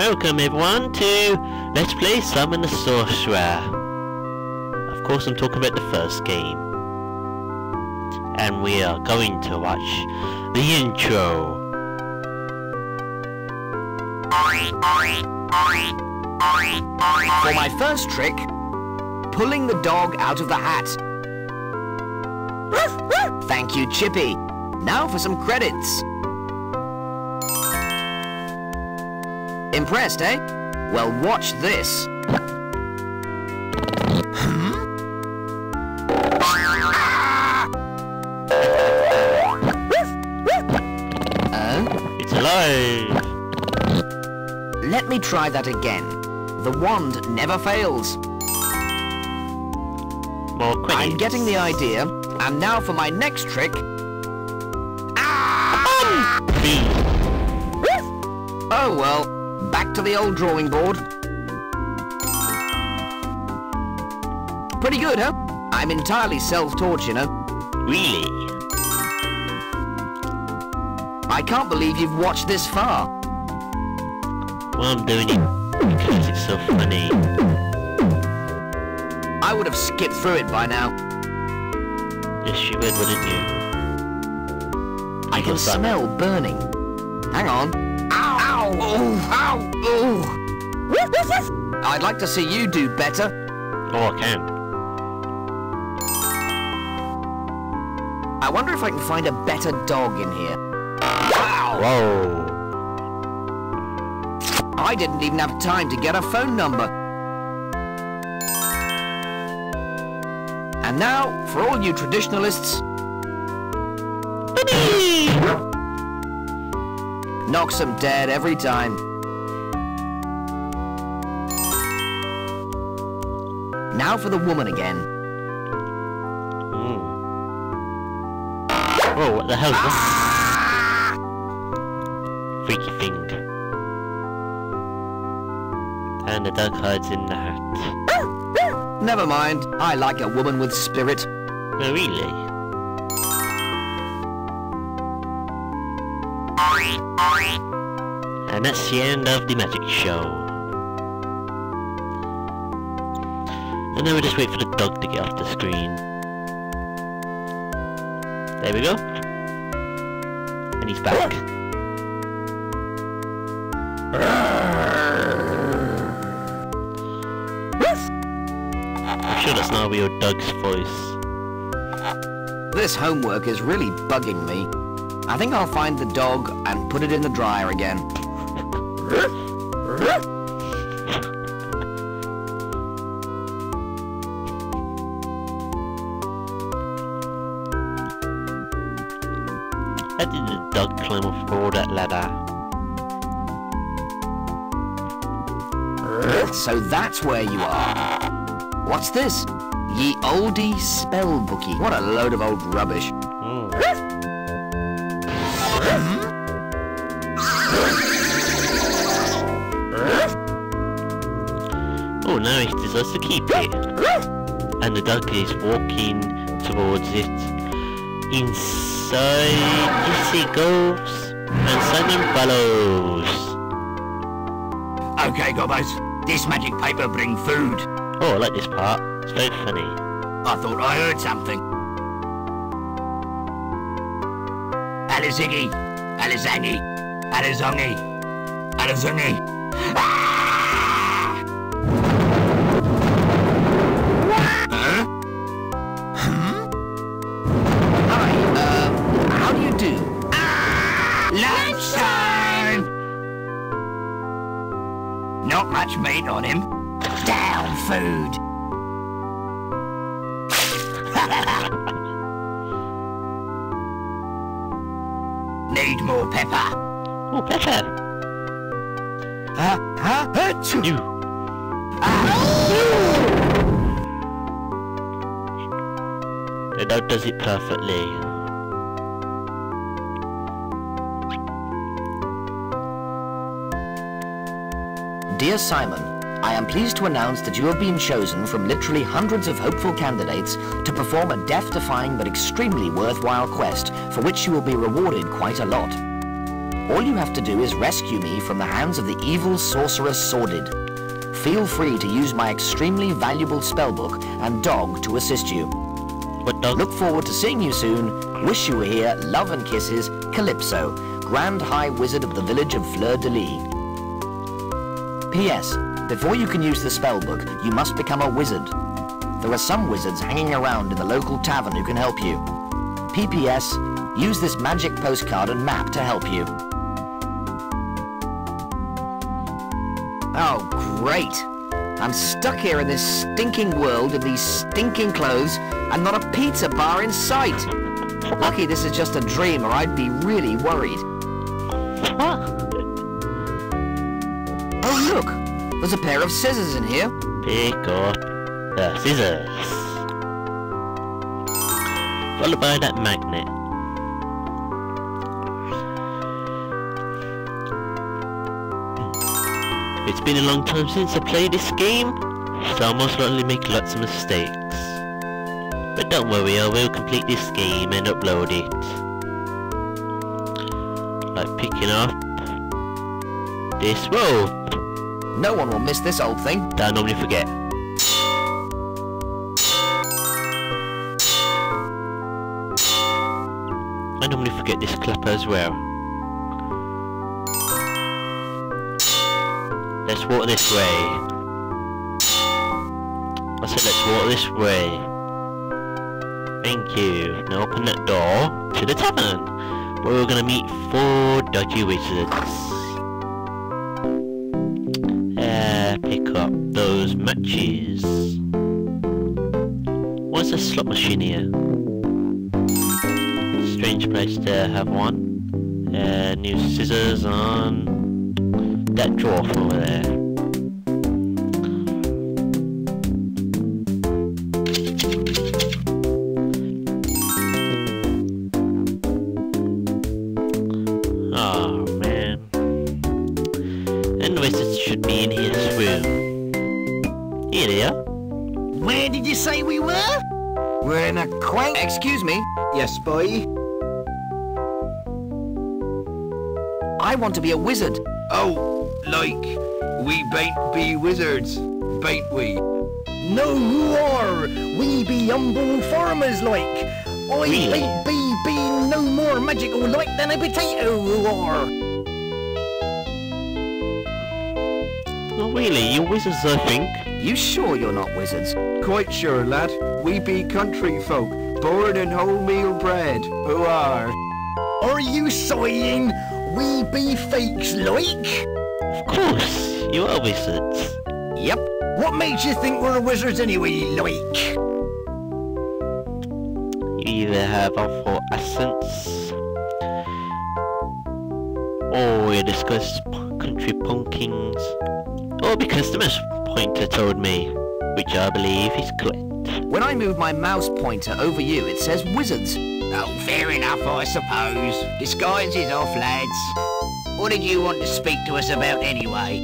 Welcome everyone to Let's Play Simon the Sorcerer. Of course I'm talking about the first game. And we are going to watch the intro. For my first trick, pulling the dog out of the hat. Thank you, Chippy. Now for some credits. Impressed, eh? Well, watch this. Uh, It's alive! let me try that again. The wand never fails. More credits. I'm getting the idea. And now for my next trick. Ah! B. Oh well, back to the old drawing board. Pretty good, huh? I'm entirely self-taught, you know. Really? I can't believe you've watched this far. Well I'm doing it because it's so funny. I would have skipped through it by now. Yes you would, wouldn't you? I Evil can smell burning. Hang on. Ow! I'd like to see you do better. Oh I can. I wonder if I can find a better dog in here. Wow! Whoa! I didn't even have time to get a phone number. And now, for all you traditionalists, knocks them dead every time. Now for the woman again. Mm. Whoa, what the hell is that? Freaky thing. And the dog hides in the hat. Never mind, I like a woman with spirit. Oh, really? And that's the end of the magic show. And then we just wait for the dog to get off the screen. There we go. And he's back. I'm sure that's not a real dog's voice. This homework is really bugging me. I think I'll find the dog and put it in the dryer again. How did the dog climb up all that ladder? So that's where you are. What's this? Ye oldie spell bookie. What a load of old rubbish. Oh, now he decides to keep it. And the dog is walking towards it. Inside, yes he goes. And Simon follows. Okay, Gobbos. This magic paper bring food. Oh, I like this part. It's very funny. I thought I heard something. Aliziggy, Alizangi, Alizongi, Alizungi. Ah! Huh? Hi, uh, how do you do? Lunchtime! Not much meat on him. Down food. Need more pepper. Oh, Pepper! Huh? Huh? Achoo! You! The dog does it perfectly. Dear Simon, I am pleased to announce that you have been chosen from literally hundreds of hopeful candidates to perform a death-defying but extremely worthwhile quest for which you will be rewarded quite a lot. All you have to do is rescue me from the hands of the evil sorcerer Sordid. Feel free to use my extremely valuable spellbook and dog to assist you. What dog? Look forward to seeing you soon. Wish you were here. Love and kisses. Calypso, Grand High Wizard of the village of Fleur de Lis. P.S. Before you can use the spellbook, you must become a wizard. There are some wizards hanging around in the local tavern who can help you. P.P.S. Use this magic postcard and map to help you. Oh, great. I'm stuck here in this stinking world in these stinking clothes and not a pizza bar in sight. Lucky this is just a dream or I'd be really worried. What? Oh, look. There's a pair of scissors in here. Pick up the scissors. Followed by that magnet. It's been a long time since I played this game, so I'll most likely make lots of mistakes. But don't worry, I will complete this game and upload it. Like picking up this rope No one will miss this old thing. that I normally forget. I normally forget this clapper as well. Let's walk this way. I said let's walk this way. Thank you. Now open that door to the tavern, where we're gonna meet four dodgy wizards. Uh, pick up those matches. What's a slot machine here? Strange place to have one. Uh, new scissors on that dwarf over there. Oh man. Anyways, it should be in his room. Here they are. Where did you say we were? We're in a quaint... Excuse me. Yes, boy. I want to be a wizard. Oh, like, we bain't be wizards, bain't we? No more! We be humble farmers like! I Really? ain't be be no more magical like than a potato or Oh really, you're wizards I think. You sure you're not wizards? Quite sure, lad. We be country folk, born in wholemeal bread, who are. Are you saying we be fakes like? Of course, you are wizards. Yep. What makes you think we're wizards anyway, like? You either have awful accents, or you discuss country punkings, or because the mouse pointer told me, which I believe is correct. When I move my mouse pointer over you, it says wizards. Oh, fair enough, I suppose. Disguise is off, lads. What did you want to speak to us about anyway?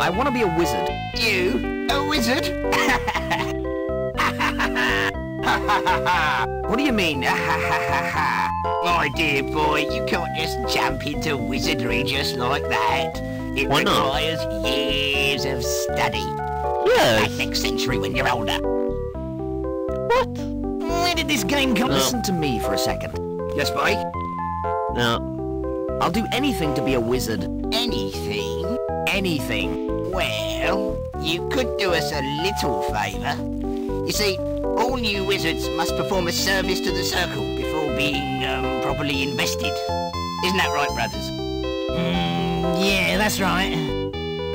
I want to be a wizard. You? A wizard? What do you mean? My dear boy, you can't just jump into wizardry just like that. It Why not? requires years of study. Yes. next century when you're older. What? Where did this game come No. Listen to me for a second. Yes, boy? Now, I'll do anything to be a wizard. Anything? Anything. Well, you could do us a little favour. You see, all new wizards must perform a service to the Circle before being um, properly invested. Isn't that right, brothers? Mm, yeah, that's right.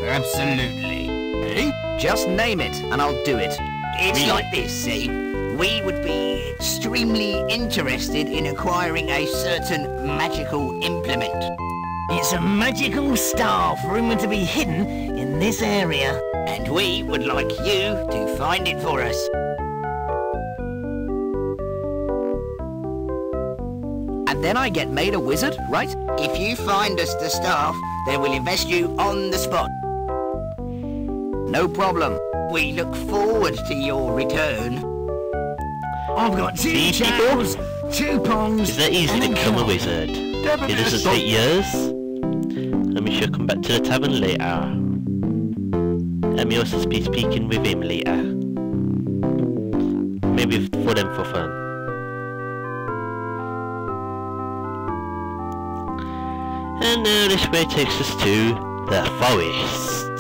Absolutely. Just name it, and I'll do it. It's like this, see? We would be extremely interested in acquiring a certain magical implement. It's a magical staff rumored to be hidden in this area. And we would like you to find it for us. And then I get made a wizard, right? If you find us the staff, then we'll invest you on the spot. No problem. We look forward to your return. I've got two See, two ponds, It's that easy to become a wizard. It doesn't is take years. Let me sure come back to the tavern later. Let me also be speaking with him later. Maybe for them for fun. And now this way takes us to the forest.